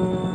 you.